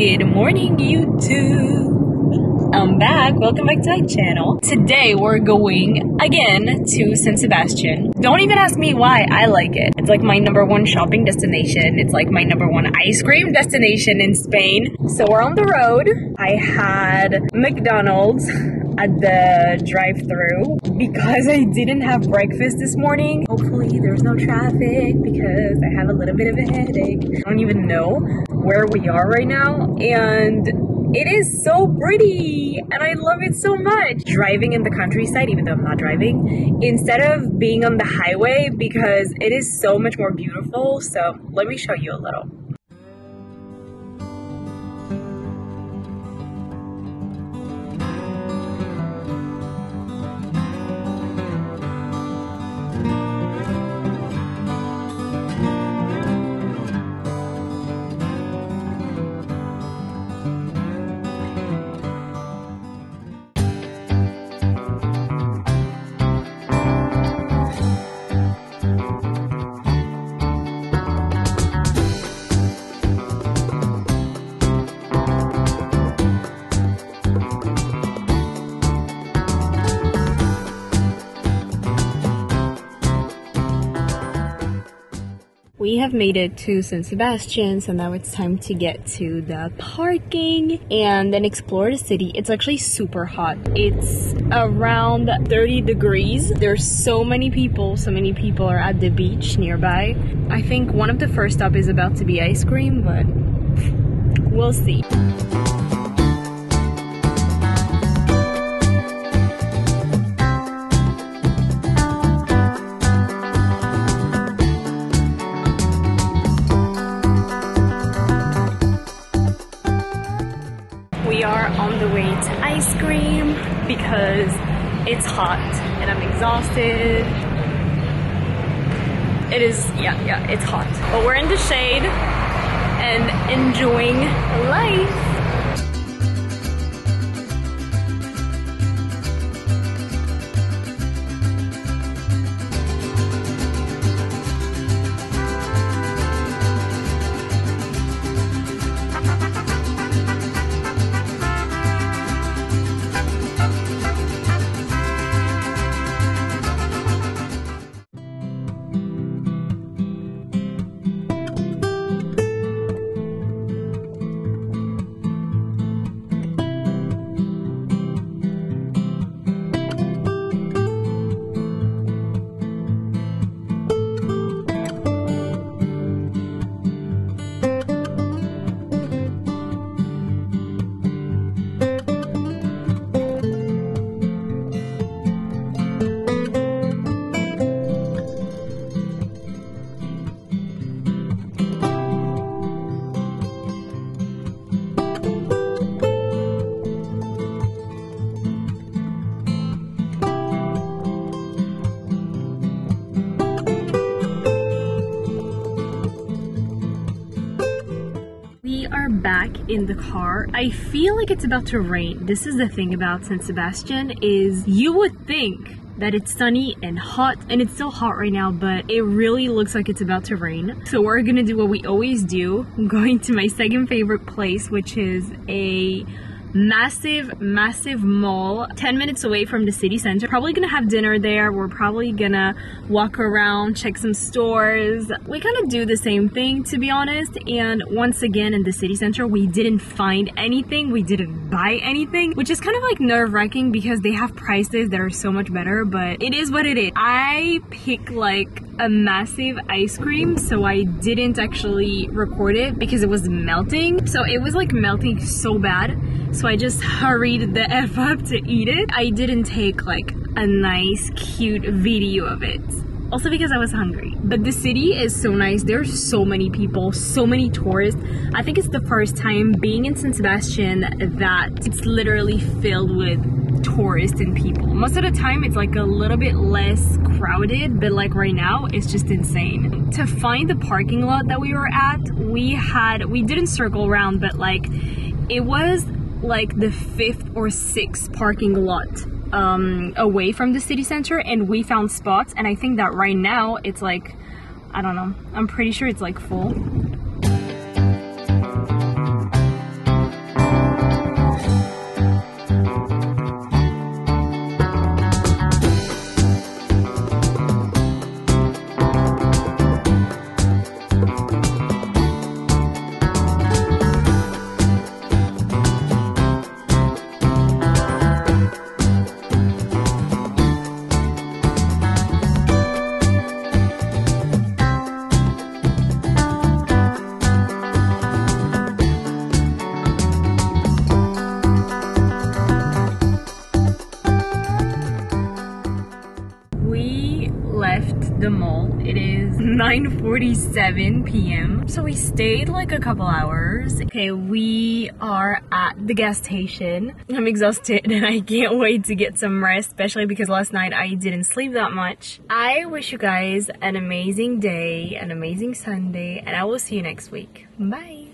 Good morning, YouTube. I'm back. Welcome back to my channel. Today we're going again to San Sebastian. Don't even ask me why. I like it. It's like my number one shopping destination. It's like my number one ice cream destination in Spain. So we're on the road. I had McDonald's at the drive-through because I didn't have breakfast this morning. Hopefully there's no traffic because I have a little bit of a headache. I don't even know where we are right now and it is so pretty and I love it so much. Driving in the countryside, even though I'm not driving, instead of being on the highway because it is so much more beautiful. So let me show you a little. Have made it to San Sebastian, so now it's time to get to the parking and then explore the city. It's actually super hot. It's around 30 degrees. There's so many people, so many people are at the beach nearby. I think one of the first stop is about to be ice cream, but we'll see. Ice cream because it's hot and I'm exhausted. It is, yeah, yeah, it's hot. But we're in the shade and enjoying life. In the car. I feel like it's about to rain. This is the thing about San Sebastian is you would think that it's sunny and hot and it's still hot right now but it really looks like it's about to rain so we're gonna do what we always do I'm going to my second favorite place which is a massive massive mall 10 minutes away from the city center. Probably gonna have dinner there. We're probably gonna walk around check some stores. We kind of do the same thing to be honest. And once again in the city center we didn't find anything. We didn't buy anything which is kind of like nerve-wracking because they have prices that are so much better but it is what it is. I pick like a massive ice cream so I didn't actually record it because it was melting so it was like melting so bad so I just hurried the F up to eat it I didn't take like a nice cute video of it also because I was hungry. But the city is so nice. There's so many people, so many tourists. I think it's the first time being in San Sebastian that it's literally filled with tourists and people. Most of the time it's like a little bit less crowded, but like right now it's just insane. To find the parking lot that we were at, we had we didn't circle around, but like it was like the fifth or sixth parking lot um, away from the city center and we found spots and I think that right now it's like I don't know I'm pretty sure it's like full 9:47 p.m. So we stayed like a couple hours. Okay, we are at the gas station. I'm exhausted and I can't wait to get some rest, especially because last night I didn't sleep that much. I wish you guys an amazing day, an amazing Sunday, and I will see you next week. Bye.